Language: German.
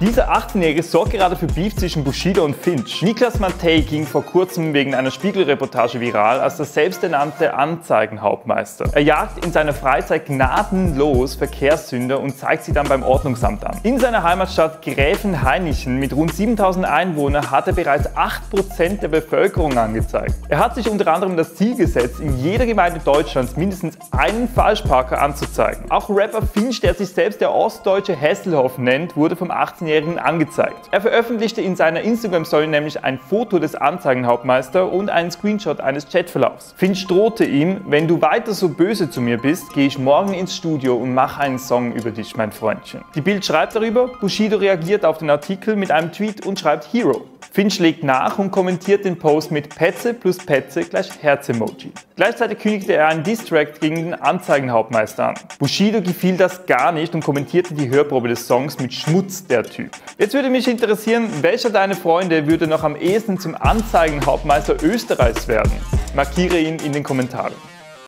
Dieser 18-Jährige sorgt gerade für Beef zwischen Bushido und Finch. Niklas Matei ging vor kurzem wegen einer Spiegelreportage viral als der selbsternannte Anzeigenhauptmeister. Er jagt in seiner Freizeit gnadenlos Verkehrssünder und zeigt sie dann beim Ordnungsamt an. In seiner Heimatstadt Gräfenhainichen mit rund 7000 Einwohnern hat er bereits 8% der Bevölkerung angezeigt. Er hat sich unter anderem das Ziel gesetzt, in jeder Gemeinde Deutschlands mindestens einen Falschparker anzuzeigen. Auch Rapper Finch, der sich selbst der ostdeutsche Hesselhoff nennt, wurde vom 18 18-Jährigen angezeigt. Er veröffentlichte in seiner Instagram-Story nämlich ein Foto des Anzeigenhauptmeister und einen Screenshot eines Chatverlaufs. Finch drohte ihm, wenn du weiter so böse zu mir bist, gehe ich morgen ins Studio und mache einen Song über dich, mein Freundchen. Die Bild schreibt darüber, Bushido reagiert auf den Artikel mit einem Tweet und schreibt Hero. Finch legt nach und kommentiert den Post mit Petze plus Petze gleich Herz-Emoji. Gleichzeitig kündigte er einen Distract gegen den Anzeigenhauptmeister an. Bushido gefiel das gar nicht und kommentierte die Hörprobe des Songs mit Schmutz der Typ. Jetzt würde mich interessieren, welcher deiner Freunde würde noch am ehesten zum Anzeigenhauptmeister Österreichs werden? Markiere ihn in den Kommentaren.